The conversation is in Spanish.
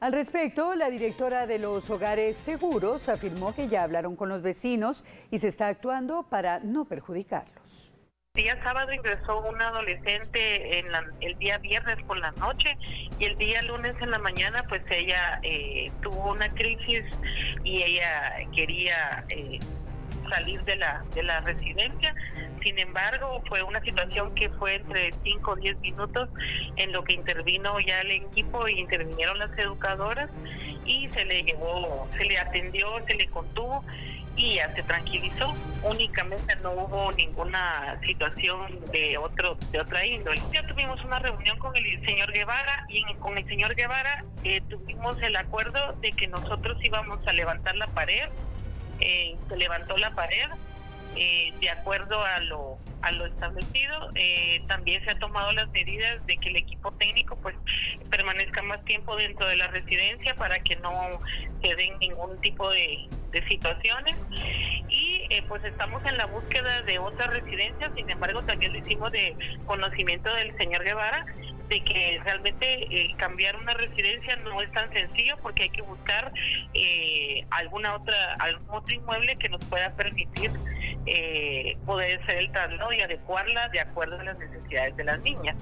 Al respecto, la directora de los hogares seguros afirmó que ya hablaron con los vecinos y se está actuando para no perjudicarlos. El día sábado ingresó una adolescente en el día viernes por la noche y el día lunes en la mañana pues ella eh, tuvo una crisis y ella quería eh, salir de la, de la residencia. Sin embargo, fue una situación que fue entre 5 o 10 minutos en lo que intervino ya el equipo y intervinieron las educadoras y se le llevó, se le atendió, se le contuvo y ya se tranquilizó. Únicamente no hubo ninguna situación de otro de otra índole. Ya tuvimos una reunión con el señor Guevara y con el señor Guevara eh, tuvimos el acuerdo de que nosotros íbamos a levantar la pared eh, se levantó la pared eh, de acuerdo a lo, a lo establecido. Eh, también se han tomado las medidas de que el equipo técnico pues permanezca más tiempo dentro de la residencia para que no se den ningún tipo de, de situaciones. Y pues estamos en la búsqueda de otras residencias, sin embargo también lo hicimos de conocimiento del señor Guevara de que realmente eh, cambiar una residencia no es tan sencillo porque hay que buscar eh, alguna otra algún otro inmueble que nos pueda permitir eh, poder hacer el traslado y adecuarla de acuerdo a las necesidades de las niñas.